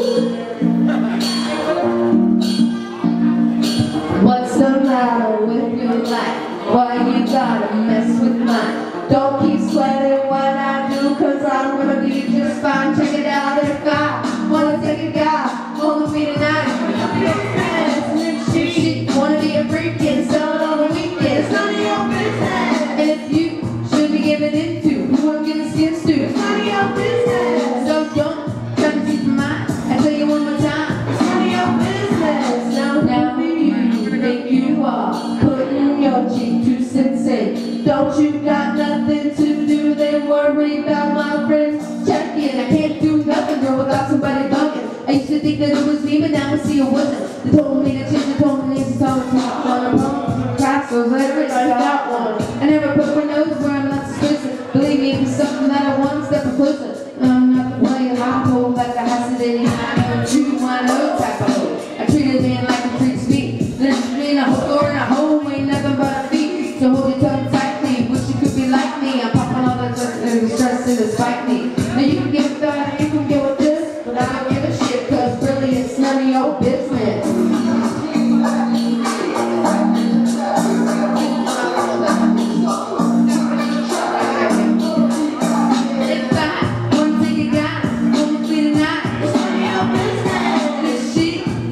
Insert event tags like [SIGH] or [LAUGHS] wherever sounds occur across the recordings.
[LAUGHS] What's the matter with your life? Why you gotta mess with mine? Don't keep sweating when I do, cause I'm gonna be just fine. Your to sensei. Don't you got nothing to do? Then worry about my friends. Check in. I can't do nothing, girl, without somebody bugging. I used to think that it was me, but now I see it wasn't. They told me to change, they told me to tell me to. Castles, everybody got one. I never put my nose where I'm not suspicious. Believe me, if it's something that I want, step closer. I'm not the playing hot pole like a hasidic. I'm a true one, no type hold your tongue tightly. Wish you could be like me. I'm popping all the stress and despite me. Now you can get with that, you can get with this, but I don't give a shit, cause really it's none of your business.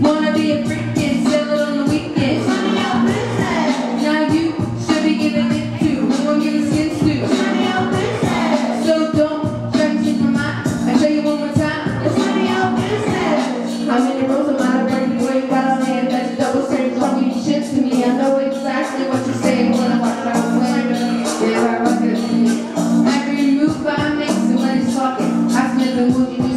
Wanna take a guy I smell the wood, you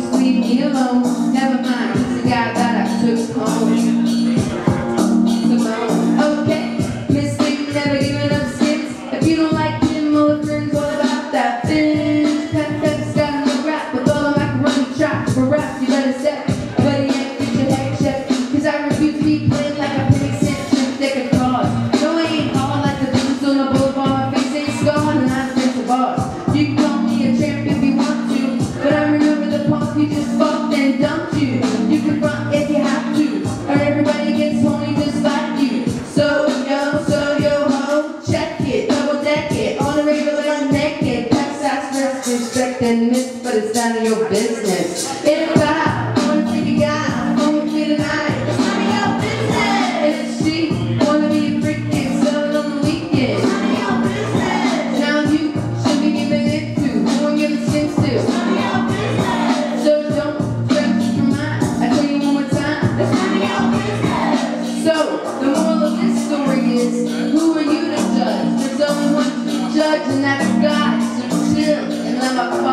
none of your business. If I wanna guy it's none of your business. If she wanna be on the weekend, of your business. Now you should be giving it to who to. Of your business. So don't you one more time, of your business. So the moral of this story is, who are you to judge? There's only one judge, and that's God. So chill and let my.